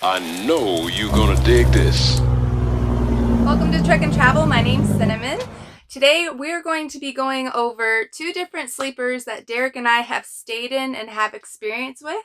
I know you're gonna dig this. Welcome to Truck and Travel. My name's Cinnamon. Today we're going to be going over two different sleepers that Darrick and I have stayed in and have experience with.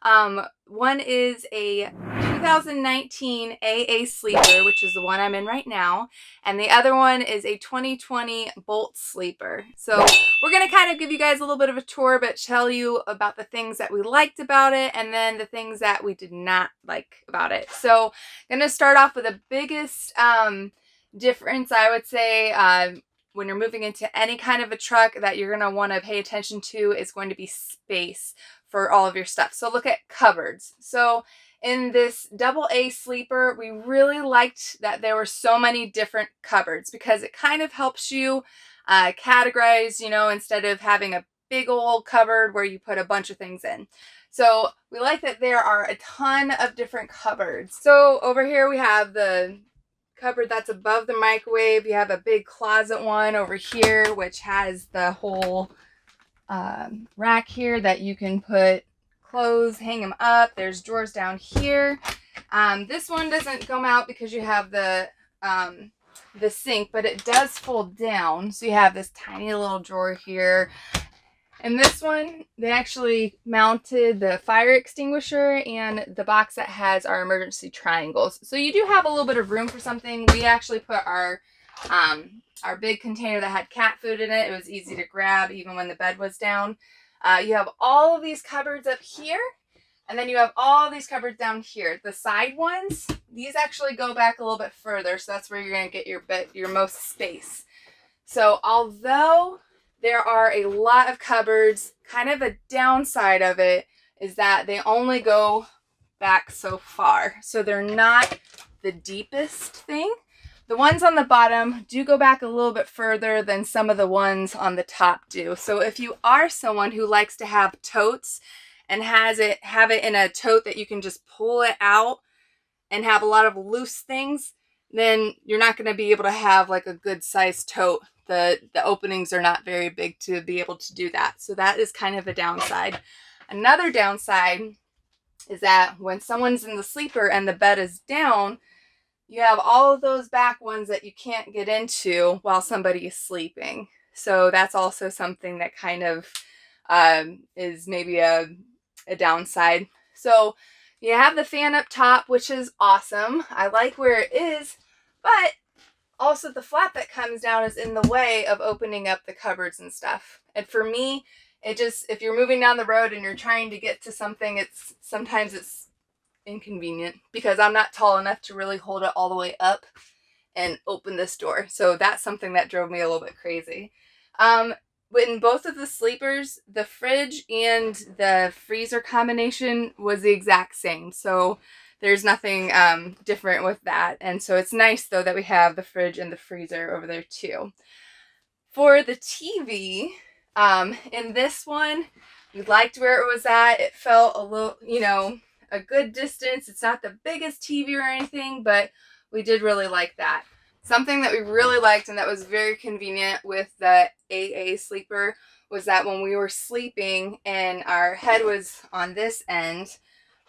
Um, one is a 2019 AA Sleeper, which is the one I'm in right now, and the other one is a 2020 Bolt Sleeper. So we're going to kind of give you guys a little bit of a tour, but tell you about the things that we liked about it and then the things that we did not like about it. So I'm going to start off with the biggest um, difference, I would say, uh, when you're moving into any kind of a truck that you're going to want to pay attention to is going to be space for all of your stuff. So look at cupboards. So in this double A sleeper, we really liked that there were so many different cupboards because it kind of helps you uh, categorize, you know, instead of having a big old cupboard where you put a bunch of things in. So we like that there are a ton of different cupboards. So over here we have the cupboard that's above the microwave. You have a big closet one over here, which has the whole um, rack here that you can put clothes, hang them up. There's drawers down here. Um, this one doesn't come out because you have the um, the sink, but it does fold down. So you have this tiny little drawer here. And this one, they actually mounted the fire extinguisher and the box that has our emergency triangles. So you do have a little bit of room for something. We actually put our um, our big container that had cat food in it. It was easy to grab even when the bed was down. Uh, you have all of these cupboards up here. And then you have all these cupboards down here. The side ones, these actually go back a little bit further. So that's where you're to get your bit, your most space. So although there are a lot of cupboards, kind of a downside of it is that they only go back so far. So they're not the deepest thing. The ones on the bottom do go back a little bit further than some of the ones on the top do. So if you are someone who likes to have totes and has it have it in a tote that you can just pull it out and have a lot of loose things, then you're not going to be able to have like a good sized tote. The the openings are not very big to be able to do that. So that is kind of a downside. Another downside is that when someone's in the sleeper and the bed is down, you have all of those back ones that you can't get into while somebody is sleeping. So that's also something that kind of um, is maybe a, a downside. So you have the fan up top, which is awesome. I like where it is, but also the flap that comes down is in the way of opening up the cupboards and stuff. And for me, it just, if you're moving down the road and you're trying to get to something, it's sometimes it's inconvenient because I'm not tall enough to really hold it all the way up and open this door. So that's something that drove me a little bit crazy. Um, in both of the sleepers, the fridge and the freezer combination was the exact same. So there's nothing um, different with that. And so it's nice though that we have the fridge and the freezer over there too. For the TV, um, in this one, we liked where it was at. It felt a little, you know, a good distance. It's not the biggest TV or anything, but we did really like that. Something that we really liked and that was very convenient with the AA sleeper was that when we were sleeping and our head was on this end,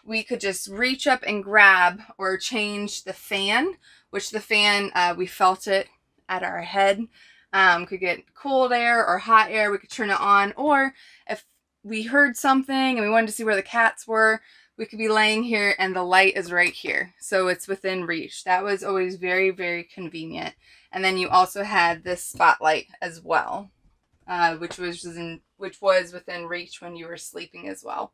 we could just reach up and grab or change the fan, which the fan, uh, we felt it at our head. Um, could get cold air or hot air, we could turn it on. Or if we heard something and we wanted to see where the cats were, we could be laying here and the light is right here. So it's within reach. That was always very, very convenient. And then you also had this spotlight as well, uh, which was in, which was within reach when you were sleeping as well.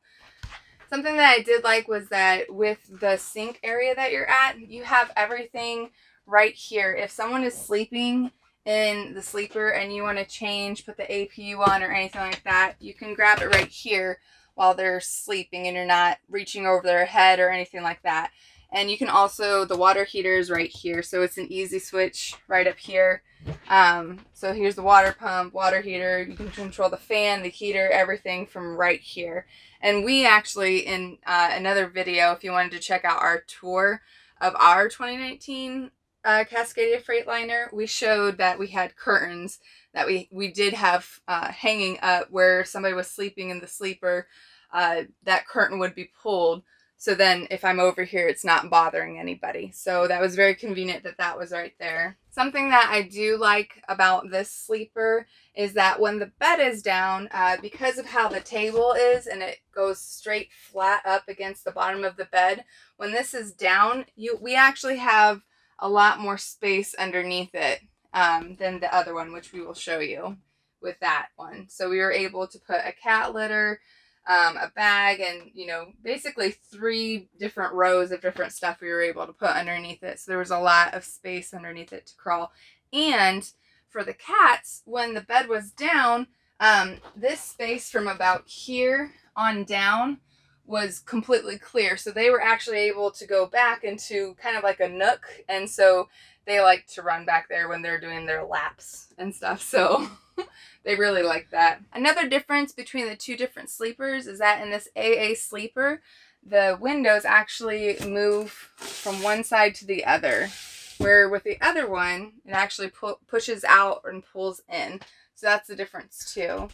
Something that I did like was that with the sink area that you're at, you have everything right here. If someone is sleeping in the sleeper and you want to change, put the APU on or anything like that, you can grab it right here while they're sleeping and you're not reaching over their head or anything like that. And you can also, the water heater is right here. So it's an easy switch right up here. Um, so here's the water pump, water heater. You can control the fan, the heater, everything from right here. And we actually, in uh, another video, if you wanted to check out our tour of our 2019 uh, Cascadia Freightliner, we showed that we had curtains that we, we did have uh, hanging up where somebody was sleeping in the sleeper, uh, that curtain would be pulled So then if I'm over here, it's not bothering anybody. So that was very convenient that that was right there. Something that I do like about this sleeper is that when the bed is down, uh, because of how the table is and it goes straight flat up against the bottom of the bed, when this is down, you we actually have a lot more space underneath it um, than the other one, which we will show you with that one. So we were able to put a cat litter, um, a bag, and, you know, basically three different rows of different stuff we were able to put underneath it. So there was a lot of space underneath it to crawl. And for the cats, when the bed was down, um, this space from about here on down was completely clear. So they were actually able to go back into kind of like a nook. And so they like to run back there when they're doing their laps and stuff. So they really like that. Another difference between the two different sleepers is that in this AA sleeper, the windows actually move from one side to the other. Where with the other one, it actually pu pushes out and pulls in. So that's the difference too.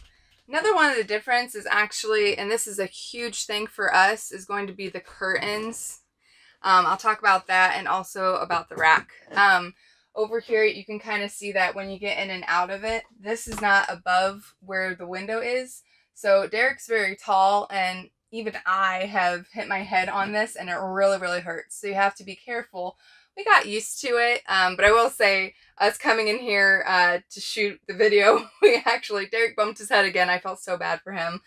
Another one of the difference is actually, and this is a huge thing for us, is going to be the curtains. Um, I'll talk about that and also about the rack. Um, over here, you can kind of see that when you get in and out of it, this is not above where the window is. So Darrick's very tall and even I have hit my head on this and it really, really hurts. So you have to be careful. We got used to it, um, but I will say us coming in here uh, to shoot the video, we actually, Darrick bumped his head again. I felt so bad for him.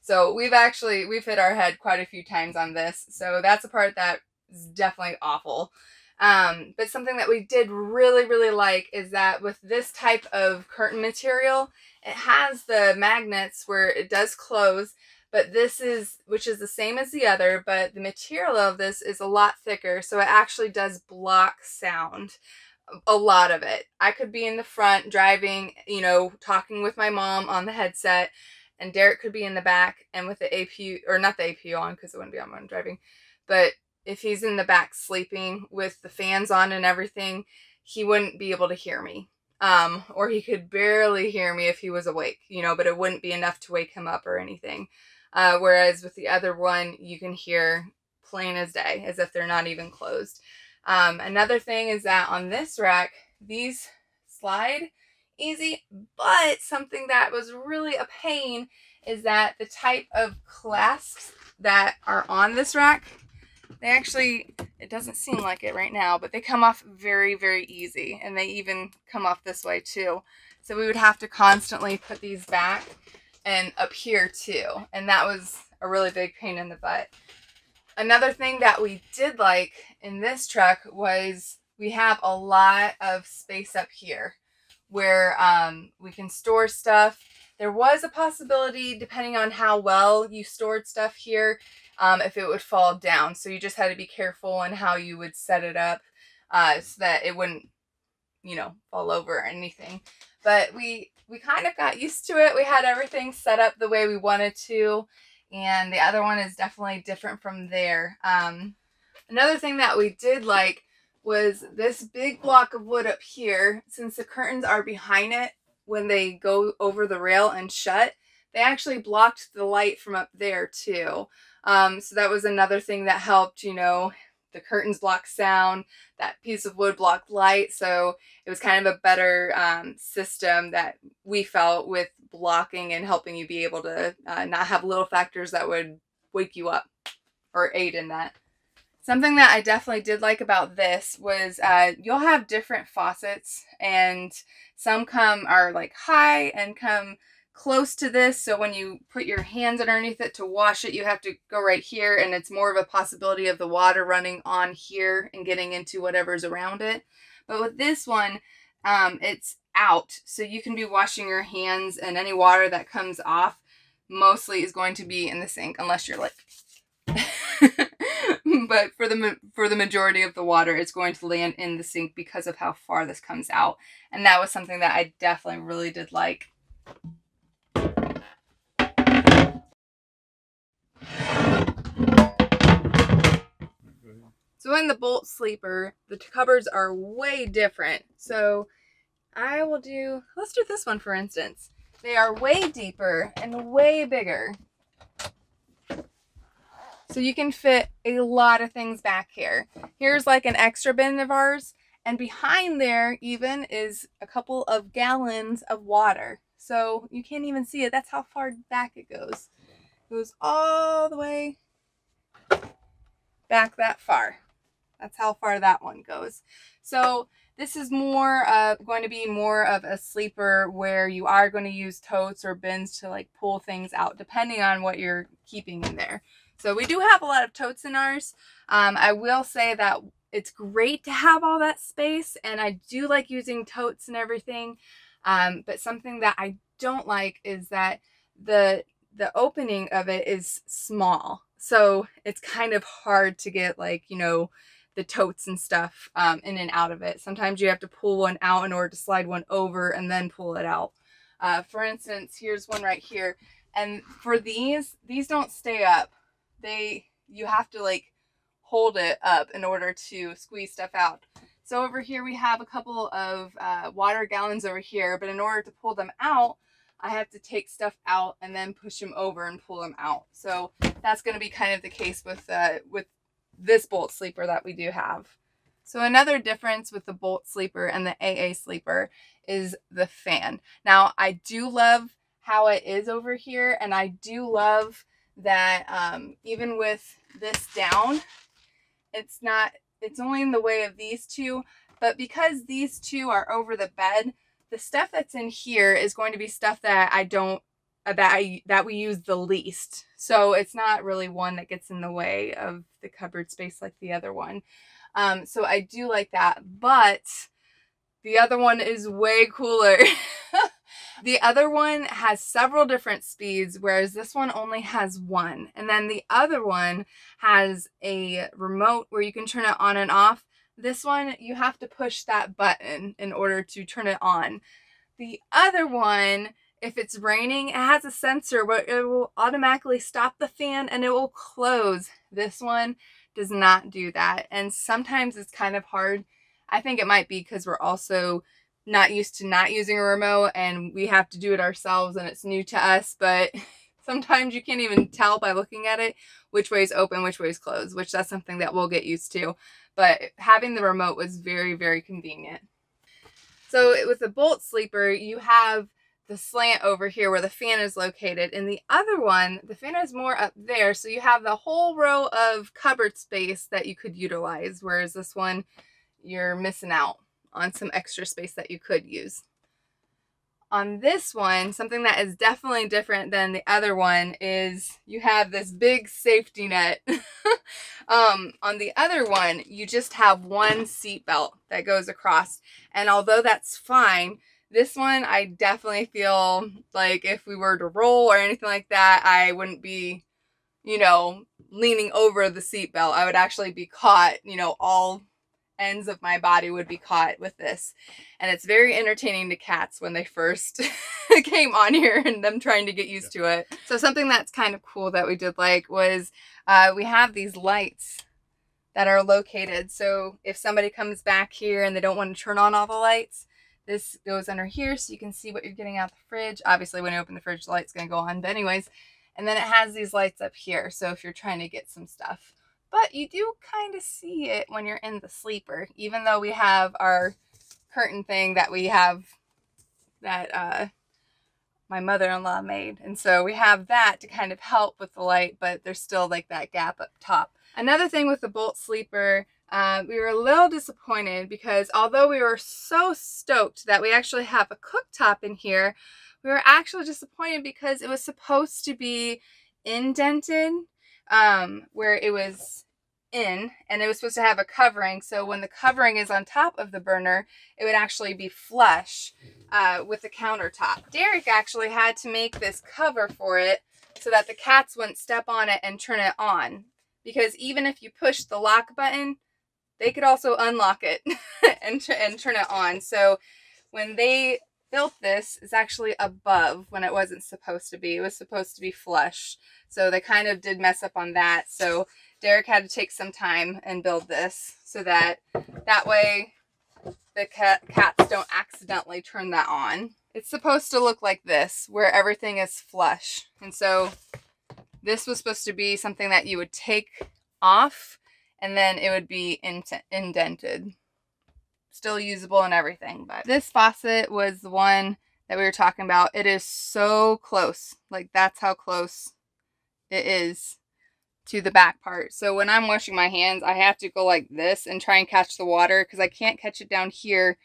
So we've actually, we've hit our head quite a few times on this. So that's a part that is definitely awful. Um, but something that we did really, really like is that with this type of curtain material, it has the magnets where it does close, but this is, which is the same as the other, but the material of this is a lot thicker, so it actually does block sound. A lot of it. I could be in the front driving, you know, talking with my mom on the headset, and Darrick could be in the back and with the APU, or not the APU on because it wouldn't be on when I'm driving, but if he's in the back sleeping with the fans on and everything, he wouldn't be able to hear me. Um, or he could barely hear me if he was awake, you know, but it wouldn't be enough to wake him up or anything. Uh, whereas with the other one, you can hear plain as day, as if they're not even closed. Um, another thing is that on this rack, these slide easy, but something that was really a pain is that the type of clasps that are on this rack they actually, it doesn't seem like it right now, but they come off very, very easy. And they even come off this way too. So we would have to constantly put these back and up here too. And that was a really big pain in the butt. Another thing that we did like in this truck was we have a lot of space up here where um, we can store stuff. There was a possibility, depending on how well you stored stuff here, um, if it would fall down. So you just had to be careful on how you would set it up uh, so that it wouldn't, you know, fall over or anything. But we, we kind of got used to it. We had everything set up the way we wanted to. And the other one is definitely different from there. Um, another thing that we did like was this big block of wood up here. Since the curtains are behind it, when they go over the rail and shut, they actually blocked the light from up there too. Um, so that was another thing that helped, you know, the curtains block sound, that piece of wood blocked light. So it was kind of a better um, system that we felt with blocking and helping you be able to uh, not have little factors that would wake you up or aid in that. Something that I definitely did like about this was uh, you'll have different faucets and some come are like high and come close to this. So when you put your hands underneath it to wash it, you have to go right here and it's more of a possibility of the water running on here and getting into whatever's around it. But with this one, um, it's out. So you can be washing your hands and any water that comes off mostly is going to be in the sink unless you're like but for the for the majority of the water it's going to land in the sink because of how far this comes out and that was something that I definitely really did like So in the Bolt Sleeper, the cupboards are way different. So I will do, let's do this one for instance. They are way deeper and way bigger. So you can fit a lot of things back here. Here's like an extra bin of ours. And behind there even is a couple of gallons of water. So you can't even see it. That's how far back it goes. It goes all the way back that far. That's how far that one goes. So this is more uh, going to be more of a sleeper where you are going to use totes or bins to like pull things out depending on what you're keeping in there. So we do have a lot of totes in ours. Um, I will say that it's great to have all that space and I do like using totes and everything. Um, but something that I don't like is that the the opening of it is small. So it's kind of hard to get like, you know, the totes and stuff um, in and out of it. Sometimes you have to pull one out in order to slide one over and then pull it out. Uh, for instance, here's one right here. And for these, these don't stay up. They, you have to like hold it up in order to squeeze stuff out. So over here we have a couple of uh, water gallons over here, but in order to pull them out, I have to take stuff out and then push them over and pull them out. So that's going to be kind of the case with uh, with this bolt sleeper that we do have. So another difference with the bolt sleeper and the AA sleeper is the fan. Now I do love how it is over here and I do love that um, even with this down, it's not, it's only in the way of these two, but because these two are over the bed, the stuff that's in here is going to be stuff that I don't that I that we use the least. So it's not really one that gets in the way of the cupboard space like the other one. Um, so I do like that, but the other one is way cooler. the other one has several different speeds, whereas this one only has one. And then the other one has a remote where you can turn it on and off. This one, you have to push that button in order to turn it on. The other one if it's raining, it has a sensor where it will automatically stop the fan and it will close. This one does not do that. And sometimes it's kind of hard. I think it might be because we're also not used to not using a remote and we have to do it ourselves and it's new to us. But sometimes you can't even tell by looking at it which way is open, which way is closed, which that's something that we'll get used to. But having the remote was very, very convenient. So with the Bolt Sleeper, you have the slant over here where the fan is located. In the other one, the fan is more up there. So you have the whole row of cupboard space that you could utilize. Whereas this one, you're missing out on some extra space that you could use. On this one, something that is definitely different than the other one is you have this big safety net. um, on the other one, you just have one seat belt that goes across. And although that's fine, this one, I definitely feel like if we were to roll or anything like that, I wouldn't be, you know, leaning over the seatbelt. I would actually be caught, you know, all ends of my body would be caught with this. And it's very entertaining to cats when they first came on here and them trying to get used yeah. to it. So something that's kind of cool that we did like was uh, we have these lights that are located. So if somebody comes back here and they don't want to turn on all the lights, this goes under here so you can see what you're getting out the fridge. Obviously, when you open the fridge, the light's going to go on. But anyways, and then it has these lights up here. So if you're trying to get some stuff. But you do kind of see it when you're in the sleeper. Even though we have our curtain thing that we have that uh, my mother-in-law made. And so we have that to kind of help with the light, but there's still like that gap up top. Another thing with the Bolt Sleeper uh, we were a little disappointed because although we were so stoked that we actually have a cooktop in here, we were actually disappointed because it was supposed to be indented um, where it was in and it was supposed to have a covering. So when the covering is on top of the burner, it would actually be flush uh, with the countertop. Darrick actually had to make this cover for it so that the cats wouldn't step on it and turn it on. Because even if you push the lock button, they could also unlock it and, and turn it on. So when they built this, it's actually above when it wasn't supposed to be. It was supposed to be flush. So they kind of did mess up on that. So Darrick had to take some time and build this so that that way the cat, cats don't accidentally turn that on. It's supposed to look like this, where everything is flush. And so this was supposed to be something that you would take off and then it would be indented. Still usable and everything, but this faucet was the one that we were talking about. It is so close. Like that's how close it is to the back part. So when I'm washing my hands, I have to go like this and try and catch the water because I can't catch it down here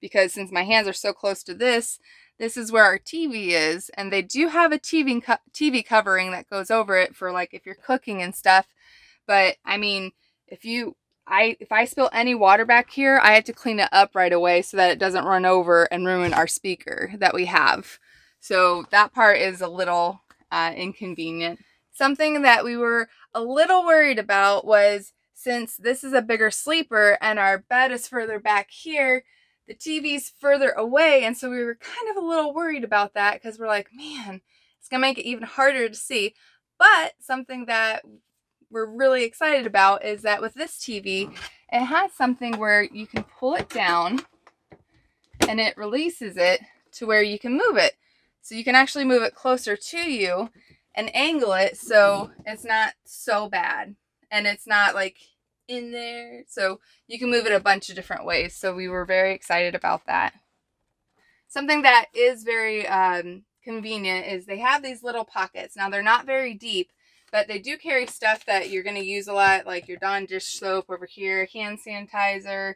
because since my hands are so close to this, this is where our TV is. And they do have a TV, co TV covering that goes over it for like if you're cooking and stuff. But I mean, if you, I, if I spill any water back here, I have to clean it up right away so that it doesn't run over and ruin our speaker that we have. So that part is a little uh, inconvenient. Something that we were a little worried about was since this is a bigger sleeper and our bed is further back here, the TV's further away. And so we were kind of a little worried about that because we're like, man, it's to make it even harder to see. But something that we're really excited about is that with this TV, it has something where you can pull it down and it releases it to where you can move it. So you can actually move it closer to you and angle it so it's not so bad and it's not like in there. So you can move it a bunch of different ways. So we were very excited about that. Something that is very um, convenient is they have these little pockets. Now they're not very deep, but they do carry stuff that you're going to use a lot, like your Dawn dish soap over here, hand sanitizer,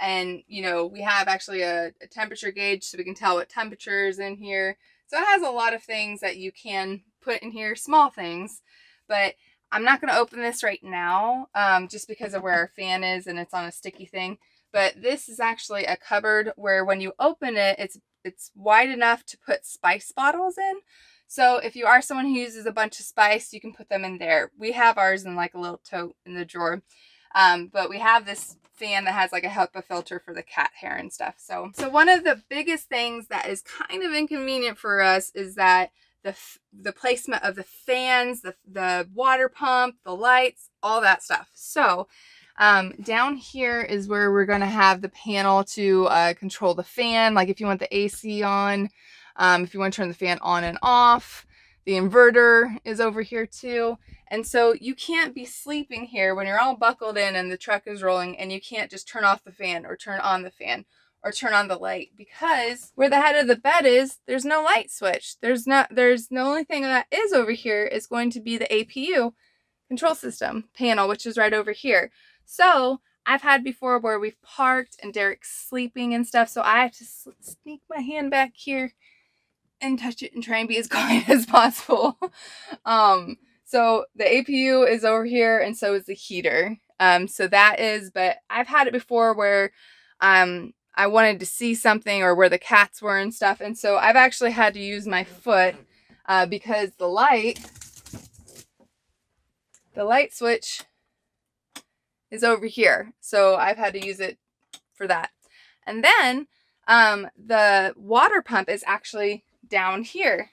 and you know, we have actually a, a temperature gauge so we can tell what temperature is in here. So it has a lot of things that you can put in here, small things, but I'm not going to open this right now um, just because of where our fan is and it's on a sticky thing. But this is actually a cupboard where when you open it, it's it's wide enough to put spice bottles in. So if you are someone who uses a bunch of spice, you can put them in there. We have ours in like a little tote in the drawer. Um, but we have this fan that has like a HEPA filter for the cat hair and stuff. So, so one of the biggest things that is kind of inconvenient for us is that the, the placement of the fans, the, the water pump, the lights, all that stuff. So um, down here is where we're going to have the panel to uh, control the fan. Like if you want the AC on, um, if you want to turn the fan on and off. The inverter is over here too. And so you can't be sleeping here when you're all buckled in and the truck is rolling and you can't just turn off the fan or turn on the fan or turn on the light because where the head of the bed is, there's no light switch. There's not, there's the only thing that is over here is going to be the APU control system panel, which is right over here. So I've had before where we've parked and Darrick's sleeping and stuff. So I have to sneak my hand back here and touch it and try and be as quiet as possible. um, so the APU is over here and so is the heater. Um, so that is, but I've had it before where um, I wanted to see something or where the cats were and stuff. And so I've actually had to use my foot uh, because the light, the light switch is over here. So I've had to use it for that. And then um, the water pump is actually down here.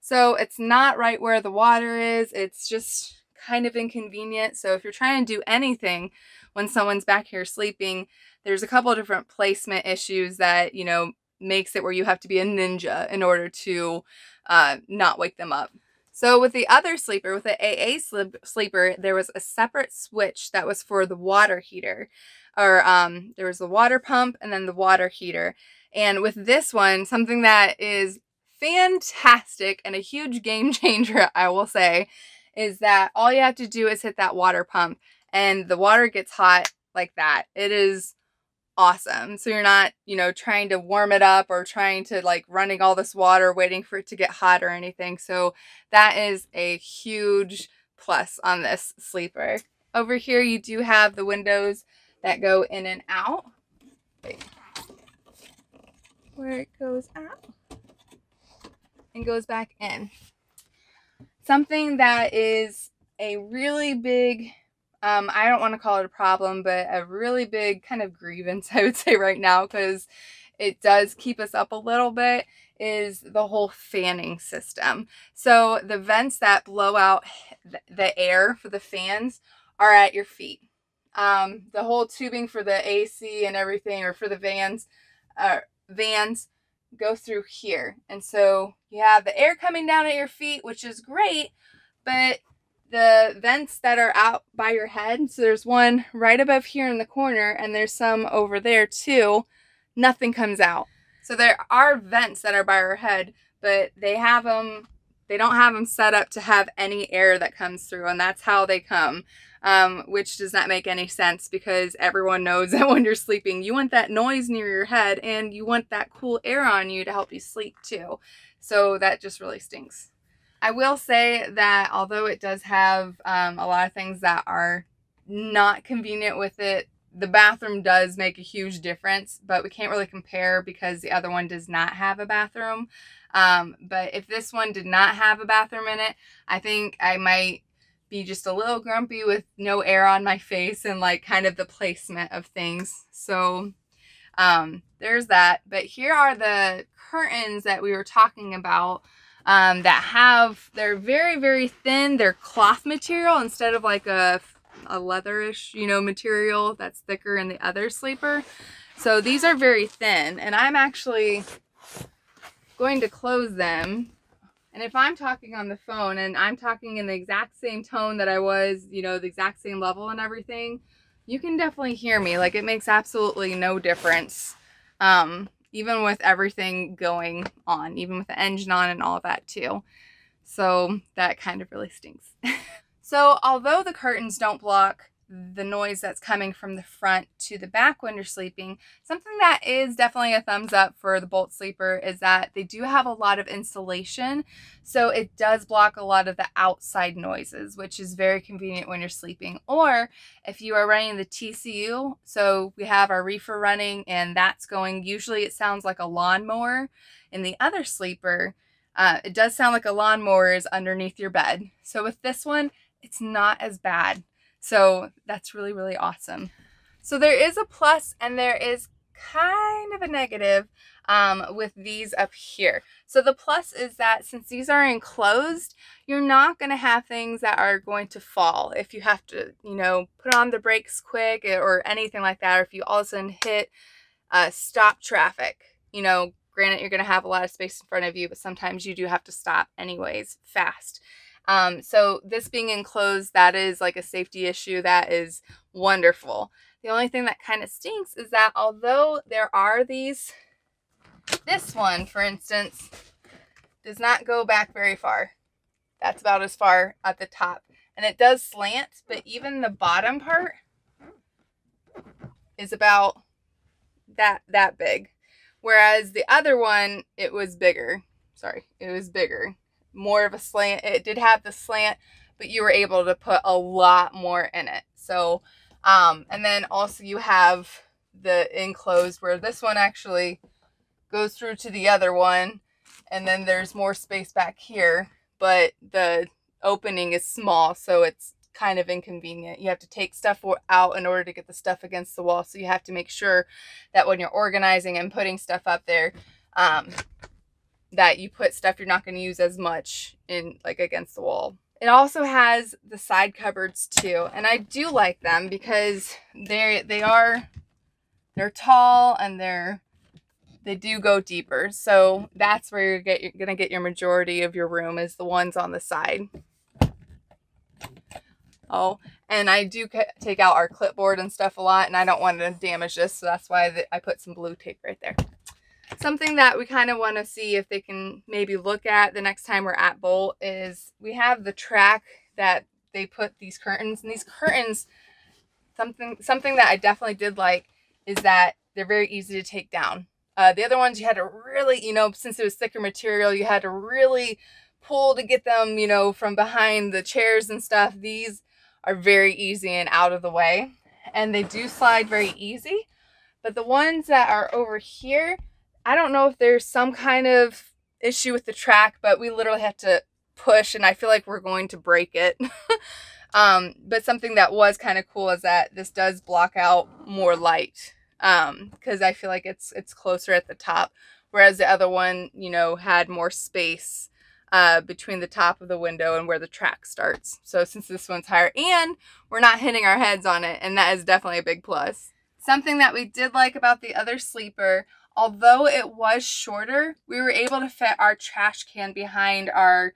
So it's not right where the water is. It's just kind of inconvenient. So if you're trying to do anything when someone's back here sleeping, there's a couple different placement issues that, you know, makes it where you have to be a ninja in order to uh, not wake them up. So with the other sleeper, with the AA sleeper, there was a separate switch that was for the water heater. Or um, there was the water pump and then the water heater. And with this one, something that is fantastic and a huge game changer, I will say, is that all you have to do is hit that water pump and the water gets hot like that. It is awesome. So you're not, you know, trying to warm it up or trying to like running all this water waiting for it to get hot or anything. So that is a huge plus on this sleeper. Over here you do have the windows that go in and out. Where it goes out and goes back in. Something that is a really big, um, I don't want to call it a problem, but a really big kind of grievance, I would say right now, because it does keep us up a little bit, is the whole fanning system. So the vents that blow out the air for the fans are at your feet. Um, the whole tubing for the AC and everything, or for the vans, uh, vans go through here. And so you have the air coming down at your feet, which is great, but the vents that are out by your head, so there's one right above here in the corner and there's some over there too, nothing comes out. So there are vents that are by our head, but they have them, they don't have them set up to have any air that comes through and that's how they come um, which does not make any sense because everyone knows that when you're sleeping, you want that noise near your head and you want that cool air on you to help you sleep too. So that just really stinks. I will say that although it does have um, a lot of things that are not convenient with it, the bathroom does make a huge difference, but we can't really compare because the other one does not have a bathroom. Um, but if this one did not have a bathroom in it, I think I might be just a little grumpy with no air on my face and like kind of the placement of things. So um, there's that. But here are the curtains that we were talking about um, that have, they're very, very thin. They're cloth material instead of like a, a leatherish, you know, material that's thicker in the other sleeper. So these are very thin and I'm actually going to close them and if I'm talking on the phone and I'm talking in the exact same tone that I was, you know, the exact same level and everything, you can definitely hear me. Like it makes absolutely no difference. Um, even with everything going on, even with the engine on and all that too. So that kind of really stinks. so although the curtains don't block the noise that's coming from the front to the back when you're sleeping. Something that is definitely a thumbs up for the Bolt Sleeper is that they do have a lot of insulation, so it does block a lot of the outside noises, which is very convenient when you're sleeping. Or if you are running the TCU, so we have our reefer running and that's going, usually it sounds like a lawnmower. In the other sleeper, uh, it does sound like a lawnmower is underneath your bed. So with this one, it's not as bad. So that's really, really awesome. So there is a plus and there is kind of a negative um, with these up here. So the plus is that since these are enclosed, you're not going to have things that are going to fall if you have to, you know, put on the brakes quick or anything like that, or if you all of a sudden hit uh, stop traffic. You know, granted, you're going to have a lot of space in front of you, but sometimes you do have to stop anyways fast. Um, so this being enclosed, that is like a safety issue. That is wonderful. The only thing that kind of stinks is that although there are these, this one, for instance, does not go back very far. That's about as far at the top. And it does slant, but even the bottom part is about that that big. Whereas the other one, it was bigger. Sorry, it was bigger more of a slant. It did have the slant, but you were able to put a lot more in it. So, um, and then also you have the enclosed where this one actually goes through to the other one. And then there's more space back here, but the opening is small. So it's kind of inconvenient. You have to take stuff out in order to get the stuff against the wall. So you have to make sure that when you're organizing and putting stuff up there, um, that you put stuff you're not going to use as much in like against the wall. It also has the side cupboards too, and I do like them because they they are they're tall and they're they do go deeper. So that's where you're, get, you're gonna get your majority of your room is the ones on the side. Oh, and I do take out our clipboard and stuff a lot, and I don't want to damage this, so that's why I put some blue tape right there something that we kind of want to see if they can maybe look at the next time we're at Bolt is we have the track that they put these curtains and these curtains something something that I definitely did like is that they're very easy to take down. Uh, the other ones you had to really, you know, since it was thicker material, you had to really pull to get them, you know, from behind the chairs and stuff. These are very easy and out of the way. And they do slide very easy. But the ones that are over here, I don't know if there's some kind of issue with the track, but we literally have to push and I feel like we're going to break it. um, but something that was kind of cool is that this does block out more light because um, I feel like it's it's closer at the top, whereas the other one, you know, had more space uh, between the top of the window and where the track starts. So since this one's higher and we're not hitting our heads on it, and that is definitely a big plus. Something that we did like about the other sleeper although it was shorter, we were able to fit our trash can behind our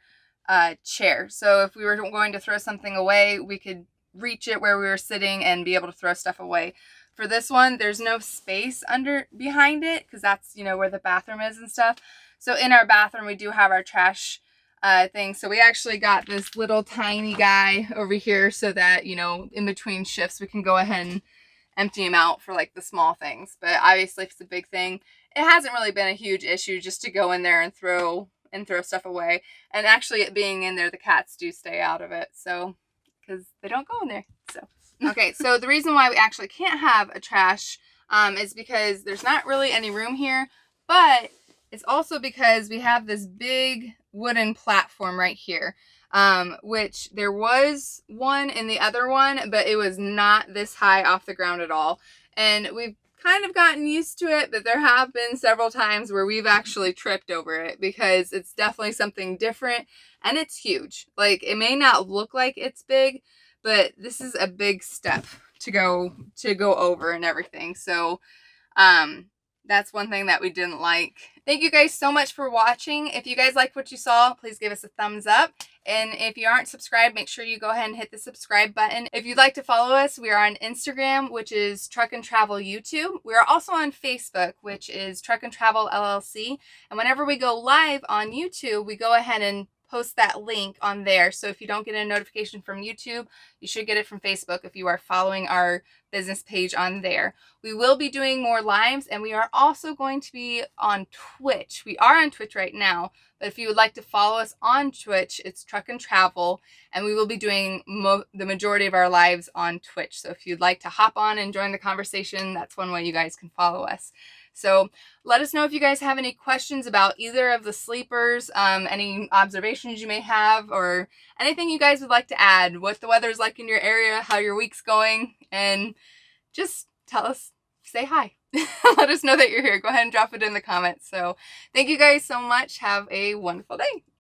uh, chair. So if we were going to throw something away, we could reach it where we were sitting and be able to throw stuff away. For this one, there's no space under behind it because that's, you know, where the bathroom is and stuff. So in our bathroom, we do have our trash uh, thing. So we actually got this little tiny guy over here so that, you know, in between shifts, we can go ahead and empty them out for like the small things. But obviously if it's a big thing, it hasn't really been a huge issue just to go in there and throw and throw stuff away. And actually it being in there, the cats do stay out of it. So, because they don't go in there. So, okay. So the reason why we actually can't have a trash um, is because there's not really any room here, but it's also because we have this big wooden platform right here. Um, which there was one in the other one, but it was not this high off the ground at all. And we've kind of gotten used to it, but there have been several times where we've actually tripped over it because it's definitely something different and it's huge. Like it may not look like it's big, but this is a big step to go to go over and everything. So um that's one thing that we didn't like. Thank you guys so much for watching. If you guys like what you saw, please give us a thumbs up. And if you aren't subscribed, make sure you go ahead and hit the subscribe button. If you'd like to follow us, we are on Instagram, which is Truck and Travel YouTube. We are also on Facebook, which is Truck and Travel LLC. And whenever we go live on YouTube, we go ahead and post that link on there. So if you don't get a notification from YouTube, you should get it from Facebook if you are following our business page on there. We will be doing more lives and we are also going to be on Twitch. We are on Twitch right now, but if you would like to follow us on Twitch, it's Truck and Travel and we will be doing the majority of our lives on Twitch. So if you'd like to hop on and join the conversation, that's one way you guys can follow us. So let us know if you guys have any questions about either of the sleepers, um, any observations you may have, or anything you guys would like to add, what the weather's like in your area, how your week's going, and just tell us, say hi. let us know that you're here. Go ahead and drop it in the comments. So thank you guys so much. Have a wonderful day.